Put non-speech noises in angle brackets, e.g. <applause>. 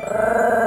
Brrr. <laughs>